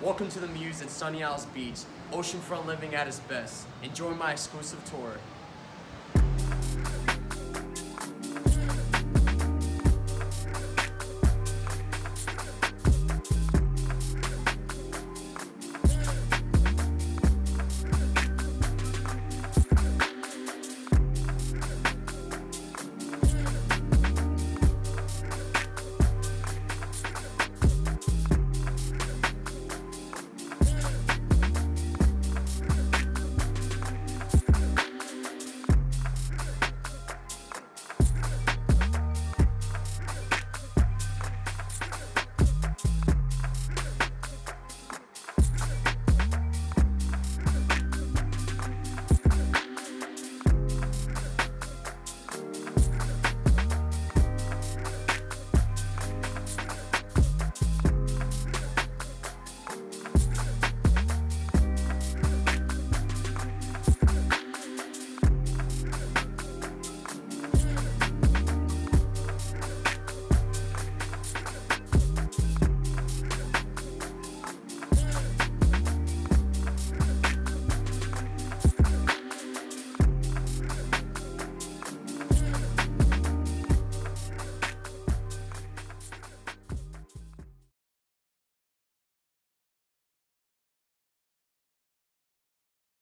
Welcome to the Muse at Sunny Isles Beach, oceanfront living at its best. Enjoy my exclusive tour.